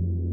you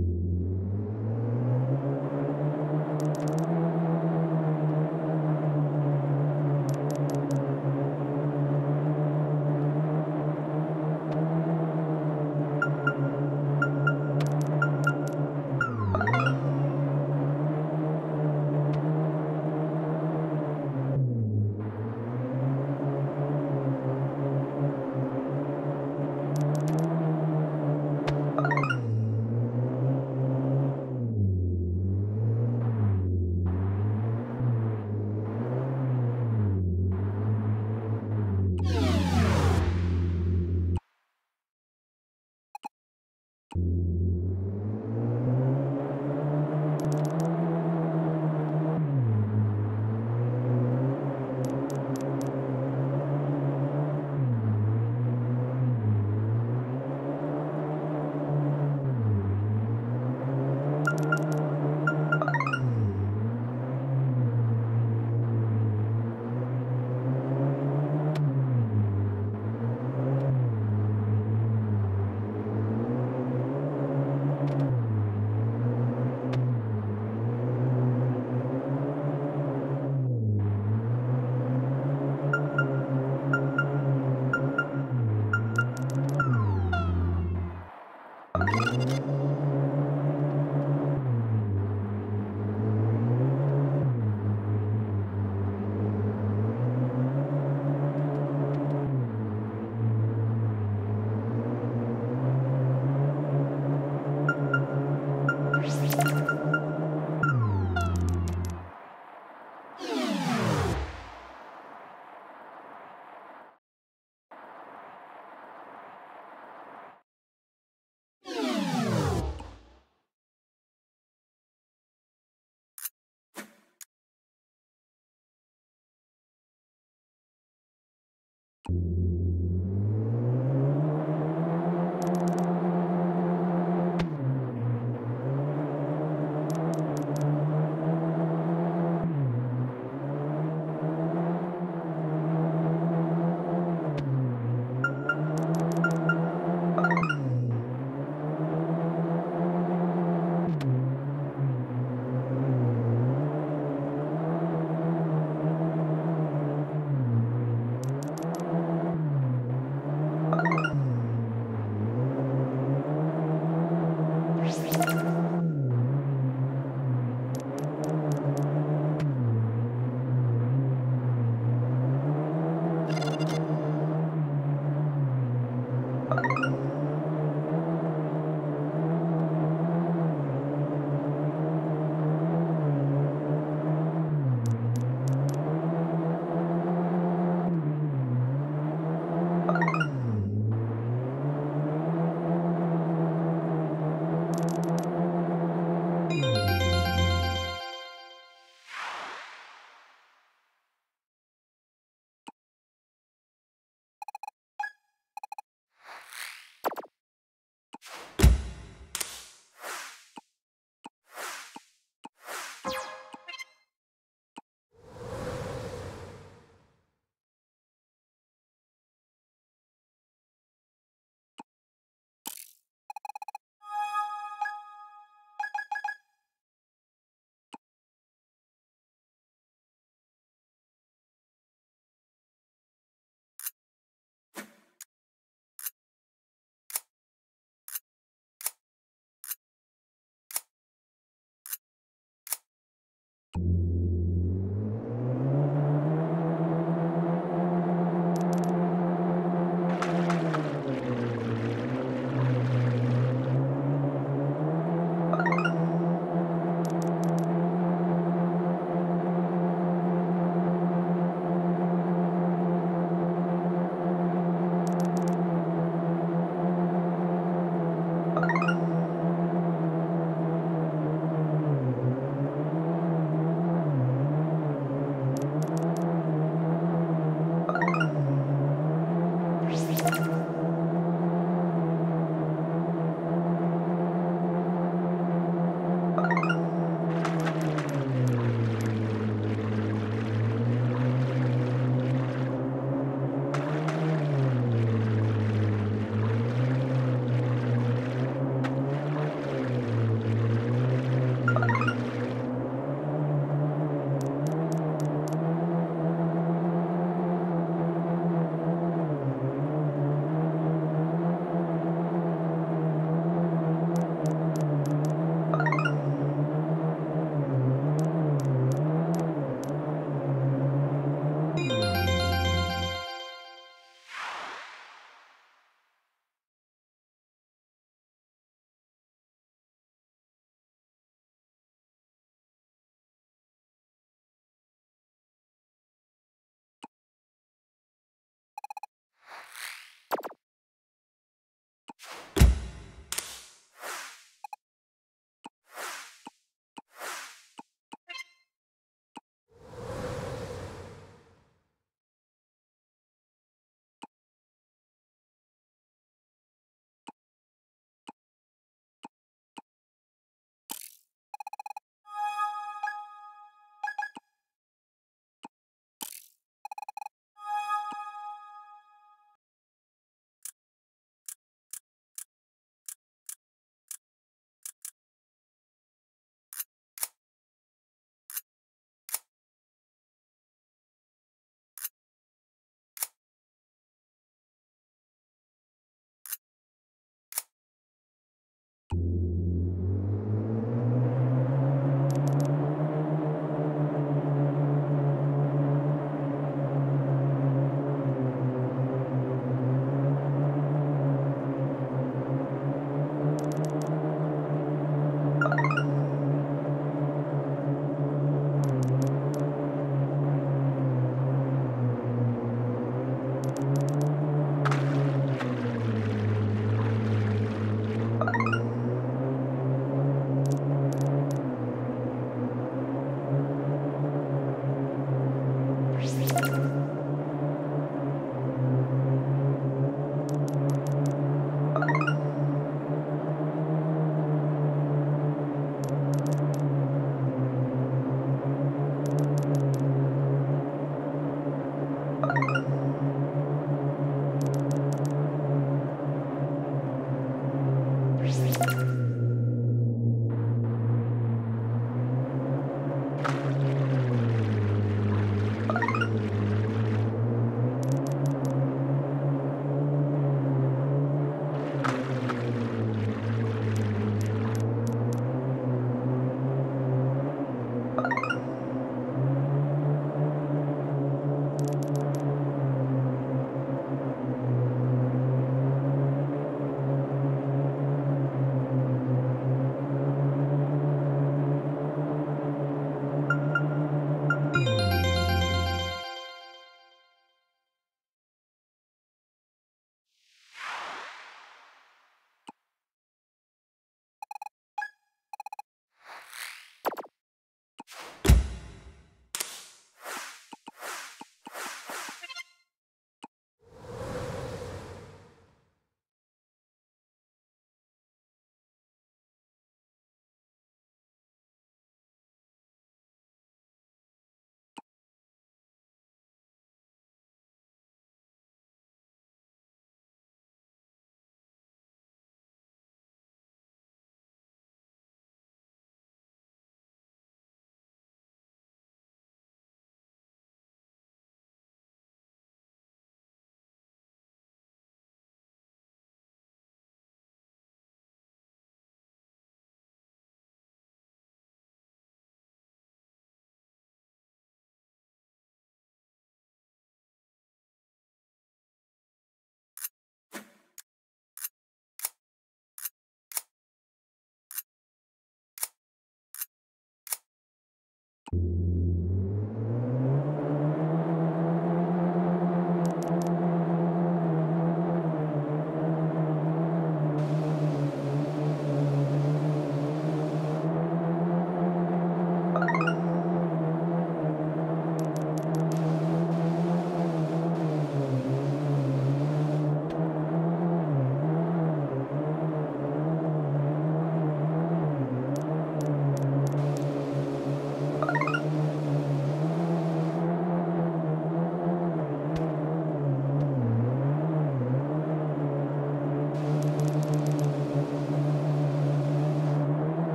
you